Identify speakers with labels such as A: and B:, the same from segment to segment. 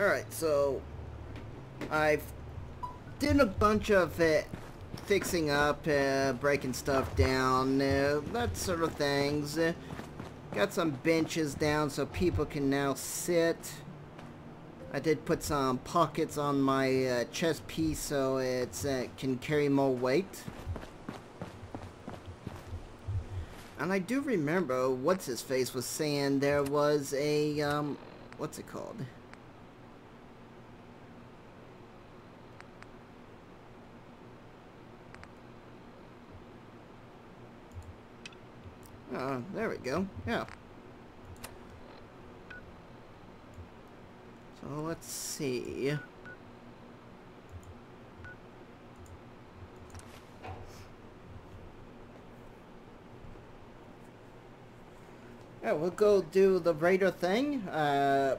A: Alright, so I've did a bunch of it fixing up, uh, breaking stuff down, uh, that sort of things. Uh, got some benches down so people can now sit. I did put some pockets on my uh, chest piece so it uh, can carry more weight. And I do remember what's his face was saying there was a um, what's it called? Uh, there we go. Yeah. So let's see. Yeah, we'll go do the raider thing. Uh,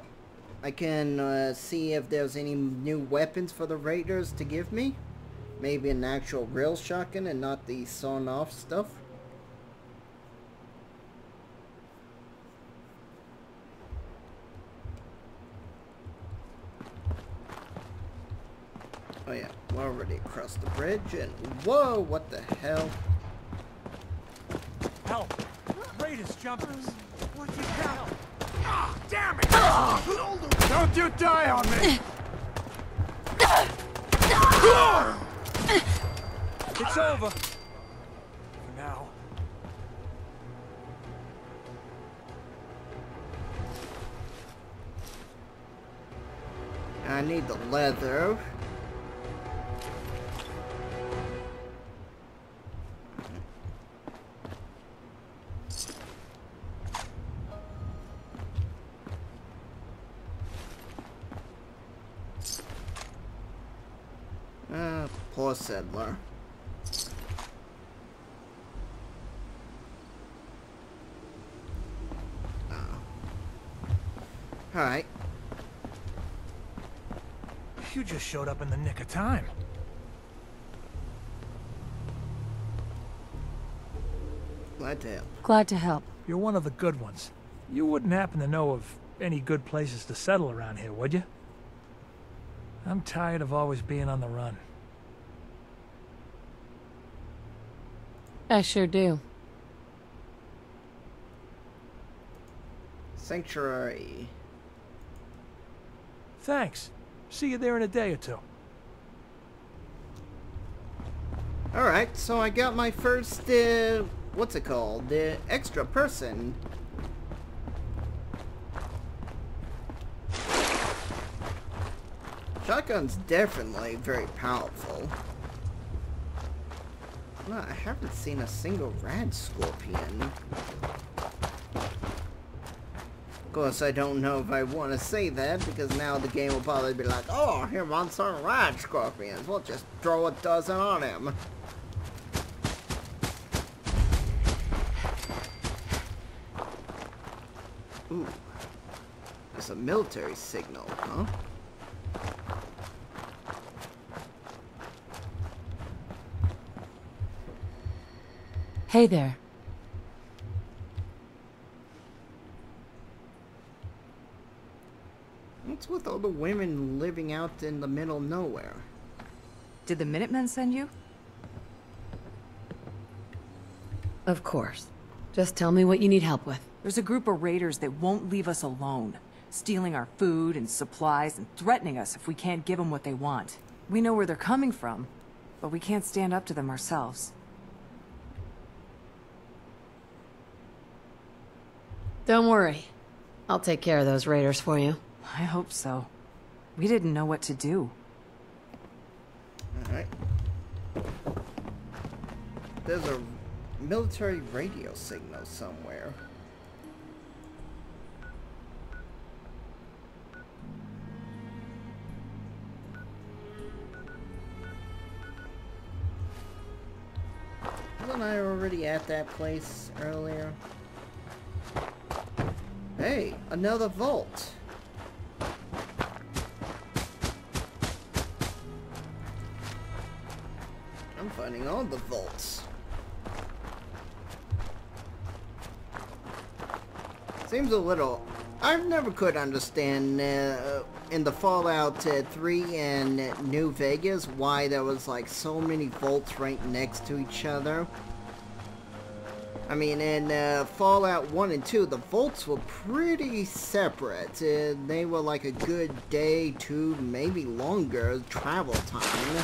A: I can uh, see if there's any new weapons for the raiders to give me. Maybe an actual real shotgun and not the sawn off stuff. Oh yeah, we're already across the bridge and whoa, what the hell?
B: Help! Raiders jumpers! What the hell? Ah, damn it! Don't you die on me! it's over. For now.
A: I need the leather. Poor settler. Oh. Uh, Alright.
B: You just showed up in the nick of time.
A: Glad to help.
C: Glad to help.
B: You're one of the good ones. You wouldn't happen to know of any good places to settle around here, would you? I'm tired of always being on the run.
C: I sure do.
A: Sanctuary.
B: Thanks. See you there in a day or two.
A: Alright, so I got my first, uh, what's it called? The extra person. Shotgun's definitely very powerful. I haven't seen a single rad scorpion. Of course, I don't know if I want to say that, because now the game will probably be like, oh, he wants some rad scorpions. We'll just throw a dozen on him. Ooh. It's a military signal, huh?
C: Hey there.
A: What's with all the women living out in the middle of nowhere?
D: Did the Minutemen send you?
C: Of course. Just tell me what you need help with.
D: There's a group of raiders that won't leave us alone, stealing our food and supplies and threatening us if we can't give them what they want. We know where they're coming from, but we can't stand up to them ourselves.
C: Don't worry. I'll take care of those raiders for you.
D: I hope so. We didn't know what to do.
A: Alright. There's a military radio signal somewhere. Wasn't I already at that place earlier? Hey, another vault. I'm finding all the vaults. Seems a little I've never could understand uh, in the Fallout uh, 3 and New Vegas why there was like so many vaults right next to each other. I mean, in uh, Fallout 1 and 2, the vaults were pretty separate. Uh, they were like a good day, two, maybe longer travel time.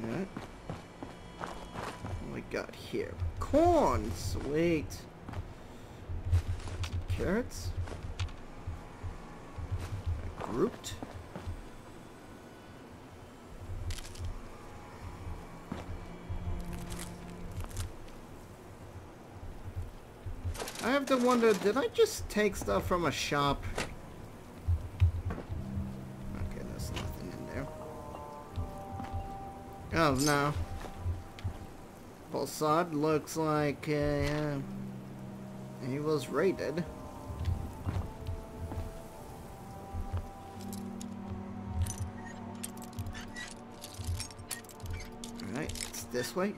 A: What? What we got here? Corn. Sweet. Have to wonder, did I just take stuff from a shop? Okay, there's nothing in there. Oh, no. Possad looks like uh, he was raided. Alright, it's this way.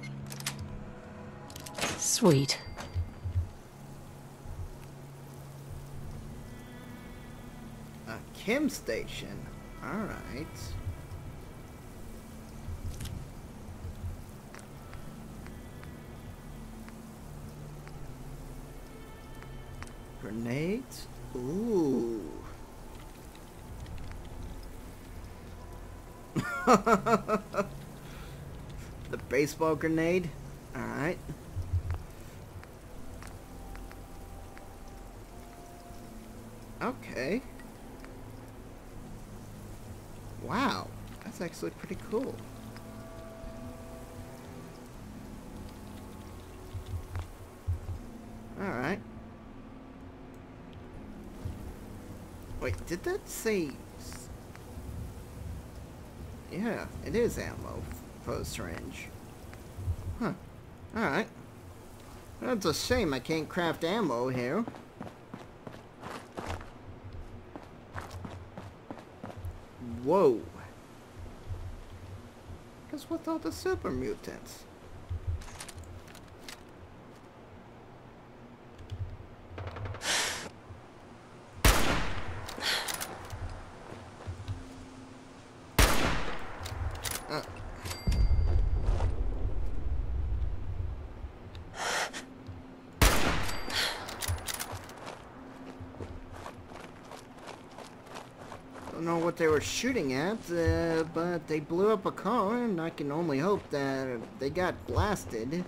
C: Sweet.
A: Chem station. Alright. Grenades? Ooh. the baseball grenade? Alright. Okay. Wow. That's actually pretty cool. Alright. Wait, did that say... Yeah, it is ammo for syringe. Huh. Alright. That's a shame I can't craft ammo here. Whoa. Because with all the super mutants? Know what they were shooting at, uh, but they blew up a car, and I can only hope that they got blasted.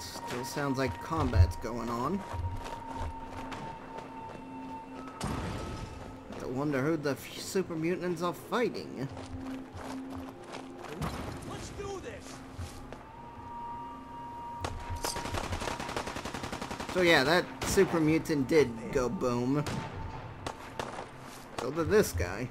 A: still sounds like combat's going on. I wonder who the super mutants are fighting. So yeah, that super mutant did go boom. So did this guy.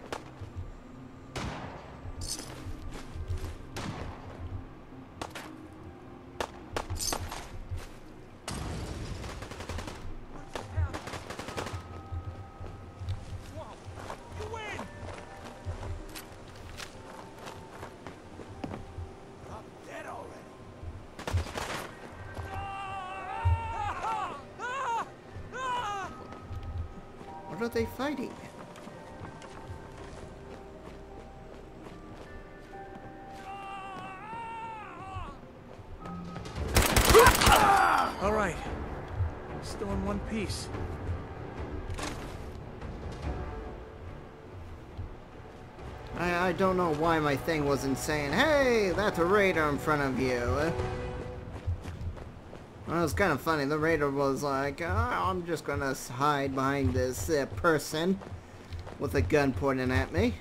A: I, don't know why my thing wasn't saying, hey, that's a raider in front of you. Well, it was kind of funny. The raider was like, oh, I'm just going to hide behind this uh, person with a gun pointing at me.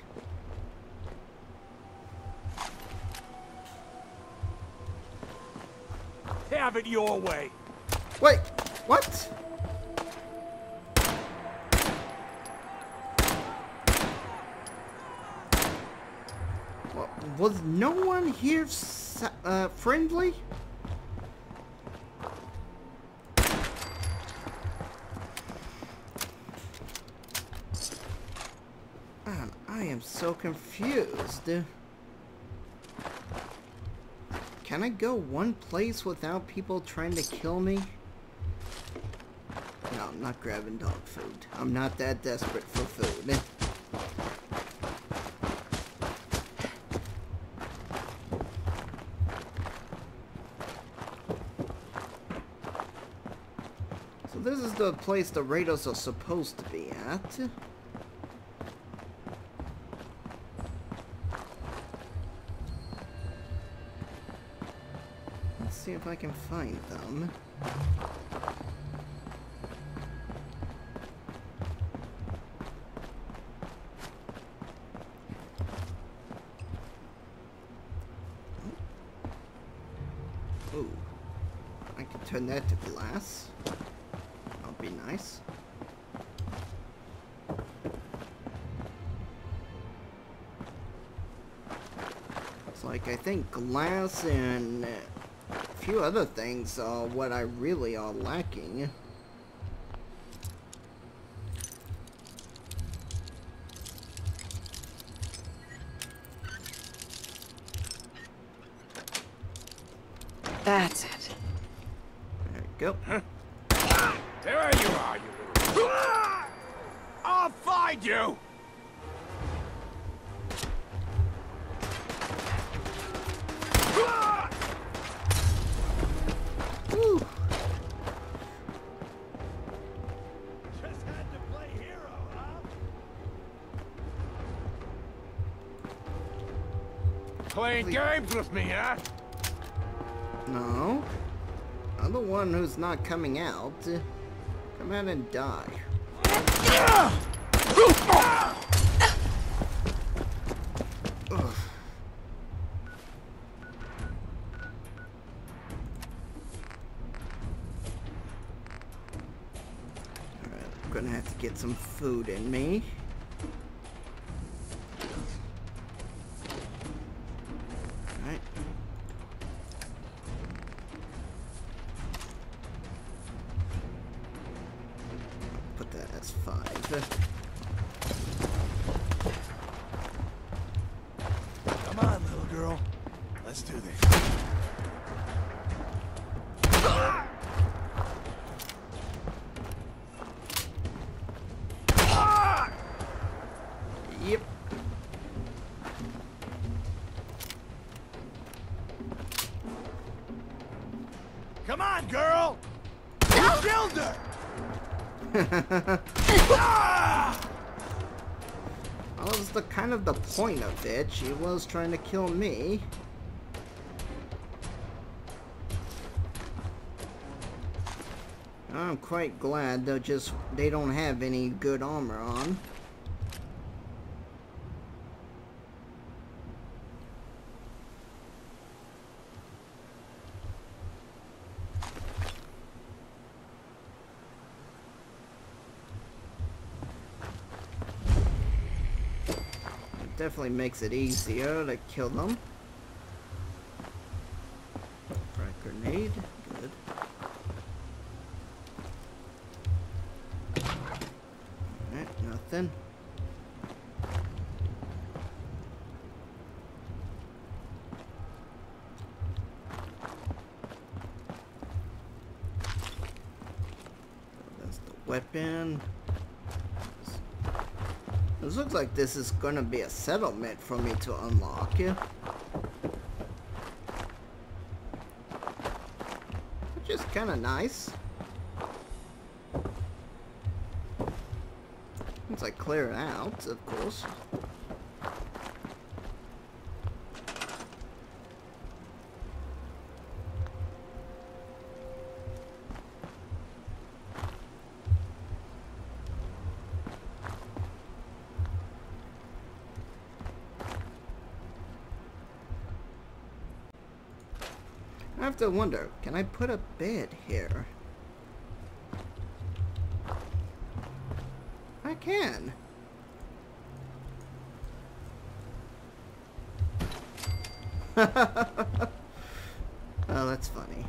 B: Have it your way.
A: Wait, what? Was no one here uh, friendly? Man, I am so confused. Can I go one place without people trying to kill me? No, I'm not grabbing dog food. I'm not that desperate for food. The place the Raiders are supposed to be at. Let's see if I can find them. Ooh. I can turn that to glass. Like I think glass and a few other things are what I really are lacking.
D: That's it.
A: There we go.
E: There you are, you little... I'll find you! Playing games with me, huh?
A: No. I'm the one who's not coming out. Come out and die. Ah! Ugh. Alright, I'm gonna have to get some food in me.
E: Come on, girl! You killed her! Ah!
A: That was the kind of the point of it. She was trying to kill me. I'm quite glad they just they don't have any good armor on. Definitely makes it easier to kill them. Frag grenade, good. Alright, nothing. That's the weapon. This is gonna be a settlement for me to unlock. Which is kinda nice. Once I clear it out, of course. Have to wonder, can I put a bed here? I can. oh, that's funny.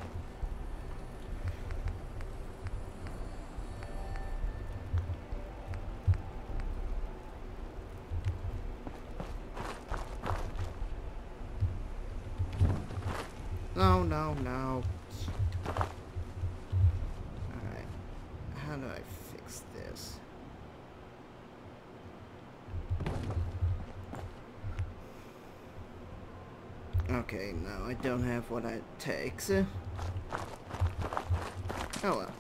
A: No, no. Alright. How do I fix this? Okay, no, I don't have what it takes. Oh well.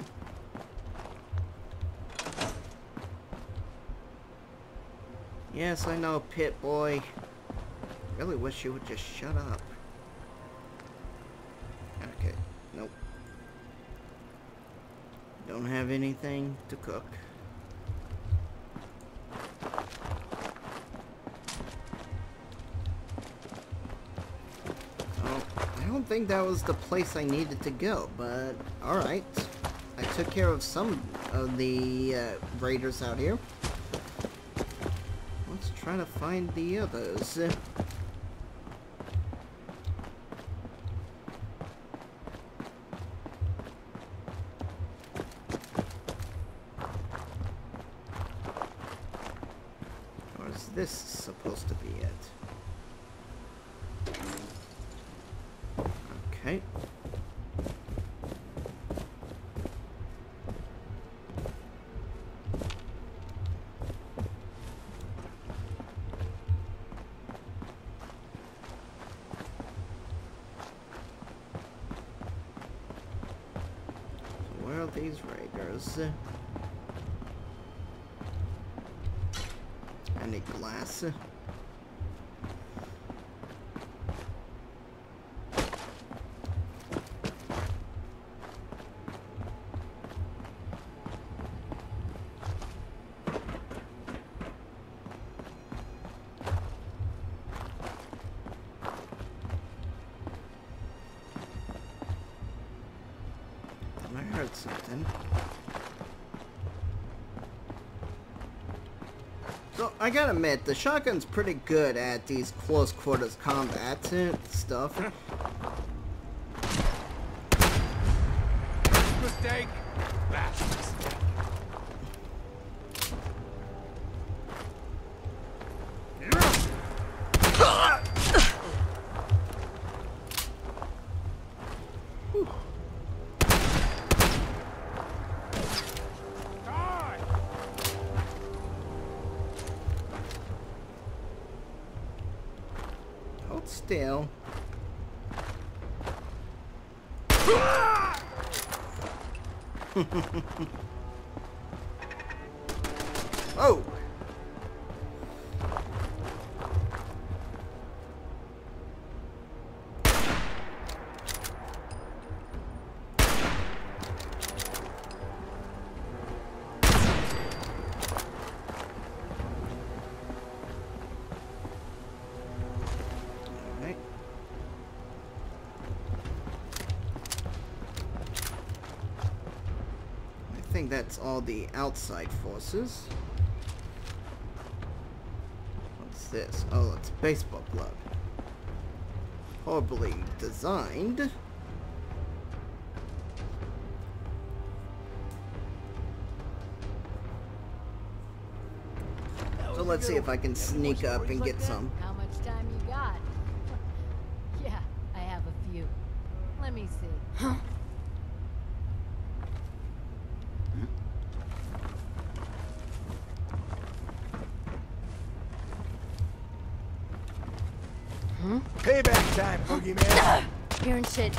A: Yes, I know, Pip-Boy. Really wish you would just shut up. Don't have anything to cook. Oh, I don't think that was the place I needed to go, but alright. I took care of some of the uh, raiders out here. Let's try to find the others. Raiders? Any glass? I heard something. I gotta admit, the shotgun's pretty good at these close quarters combat stuff. Still. oh! That's all the outside forces. What's this? Oh, it's a baseball glove. Horribly designed. So let's see if I can sneak up and get some.
F: How much time you got? yeah, I have a few. Let me see.
E: Payback time, boogeyman.
F: Shit.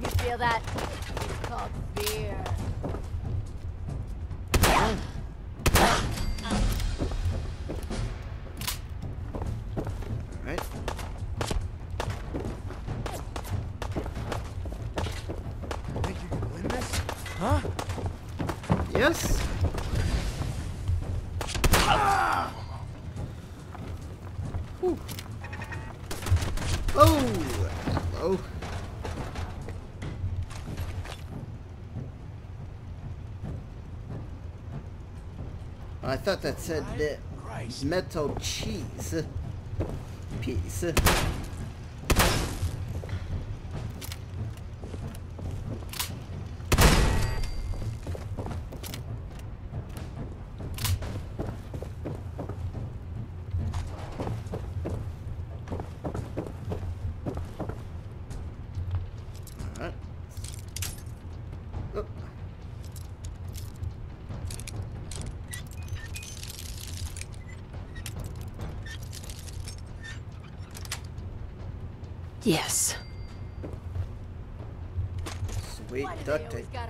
F: You feel that? It's called fear.
A: Thought that said
E: Christ.
A: metal cheese piece.
C: Yes.
A: Sweet
F: Why do they
A: duct tape.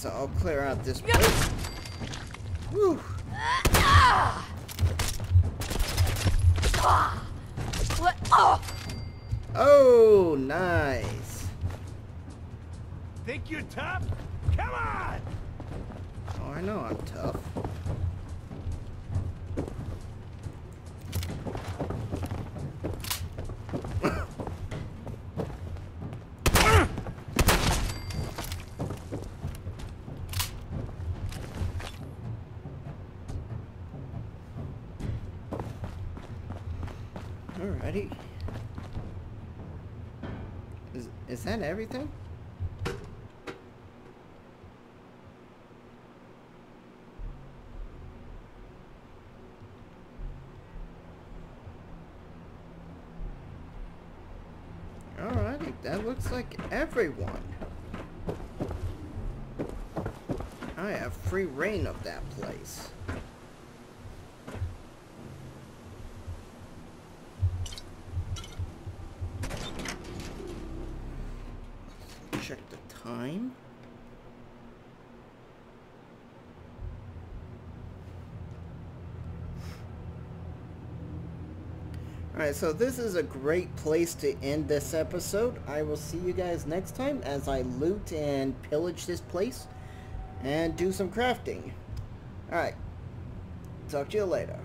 A: So I'll clear out this place. Whew.
F: What? Oh!
A: Oh, nice.
E: Think you're tough? Come on!
A: Oh, I know I'm tough. Alrighty. That everything? Alrighty, that looks like everyone. I have free reign of that place. Check the time. So this is a great place to end this episode. I will see you guys next time as I loot and pillage this place and do some crafting. Alright, talk to you later.